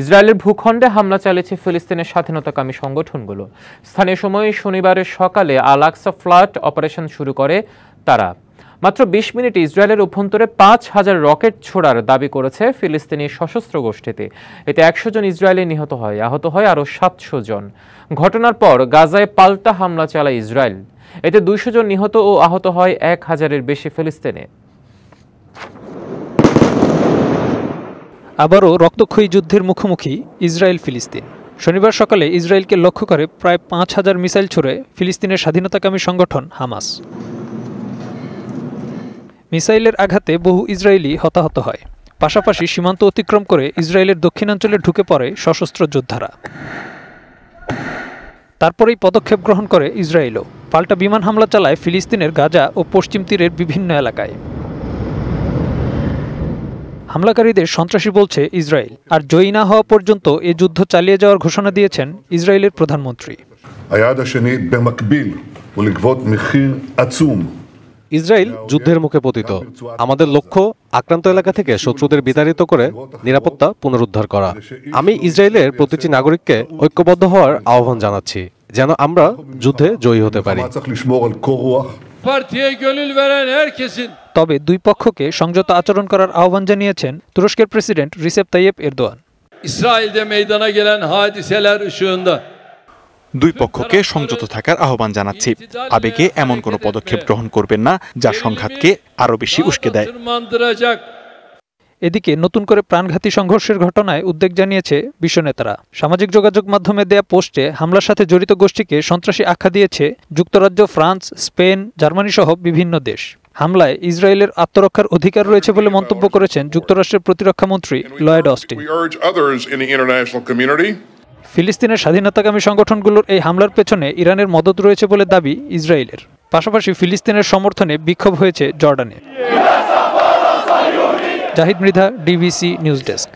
ইসরায়েলের ভূখণ্ডে হামলা চালিয়েছে ফিলিস্তিনের স্বাধীনতাকামী সংগঠনগুলো। স্থানীয় সময়ে শনিবারের সকালে আলাক্সা ফ্লাট অপারেশন শুরু করে তারা। মাত্র বিশ মিনিটে ইসরায়েলের অভ্যন্তরে পাঁচ হাজার রকেট ছোড়ার দাবি করেছে ফিলিস্তিনি সশস্ত্র গোষ্ঠীতে। এতে একশো জন ইসরায়েলি নিহত হয়, আহত হয় আরও সাতশো জন। ঘটনার পর গাজায় পাল্টা হামলা চালায় ইসরায়েল। এতে দুইশো জন নিহত ও আহত হয় এক হাজারের বেশি ফিলিস্তিনে। আবারও রক্তক্ষয়ী যুদ্ধের মুখোমুখি ইসরায়েল ফিলিস্তিন শনিবার সকালে ইসরায়েলকে লক্ষ্য করে প্রায় পাঁচ হাজার মিসাইল ছুড়ে ফিলিস্তিনের স্বাধীনতাকামী সংগঠন হামাস। মিসাইলের আঘাতে বহু ইসরায়েলি হতাহত হয়। পাশাপাশি সীমান্ত অতিক্রম করে ইসরায়েলের দক্ষিণাঞ্চলে ঢুকে পড়ে সশস্ত্র যোদ্ধারা। তারপরেই পদক্ষেপ গ্রহণ করে ইসরায়েলও। পাল্টা বিমান হামলা চালায় ফিলিস্তিনের গাজা ও পশ্চিম তীরের বিভিন্ন এলাকায়। হামলাকারীদের সন্ত্রাসী বলছে ইসরায়েল। আর জয়ী না হওয়া পর্যন্ত এ যুদ্ধ চালিয়ে যাওয়ার ঘোষণা দিয়েছেন ইসরায়েলের প্রধানমন্ত্রী। ইসরায়েল যুদ্ধের মুখে পতিত। আমাদের লক্ষ্য আক্রান্ত এলাকা থেকে শত্রুদের বিতাড়িত করে নিরাপত্তা পুনরুদ্ধার করা। আমি ইসরায়েলের প্রতিটি নাগরিককে ঐক্যবদ্ধ হওয়ার আহ্বান জানাচ্ছি যেন আমরা যুদ্ধে জয়ী হতে পারি। partiye gönül veren herkesin তবে দুই পক্ষকে সংযত আচরণ করার আহ্বান জানিয়েছেন তুরস্কের president Recep Tayyip Erdogan. İsrail'de meydana gelen hadiseler ışığında দুই পক্ষকে সংযত থাকার আহ্বান জানাচ্ছি। আবেগে এমন কোনো পদক্ষেপ গ্রহণ করবেন না যা সংঘাতকে আরও বেশি উস্কে দেয়। এদিকে নতুন করে প্রাণঘাতী সংঘর্ষের ঘটনায় উদ্বেগ জানিয়েছে বিশ্বনেতারা সামাজিক যোগাযোগ মাধ্যমে দেয়া পোস্টে হামলার সাথে জড়িত গোষ্ঠীকে সন্ত্রাসী আখ্যা দিয়েছে যুক্তরাজ্য ফ্রান্স স্পেন জার্মানি সহ বিভিন্ন দেশ। হামলায় ইসরায়েলের আত্মরক্ষার অধিকার রয়েছে বলে মন্তব্য করেছেন যুক্তরাষ্ট্রের প্রতিরক্ষামন্ত্রী লয়েড অস্টিন। ফিলিস্তিনের স্বাধীনতাকামী সংগঠনগুলোর এই হামলার পেছনে ইরানের মদত রয়েছে বলে দাবি ইসরায়েলের। পাশাপাশি ফিলিস্তিনের সমর্থনে বিক্ষোভ হয়েছে জর্ডানে। Zahid Mridha DVC news desk.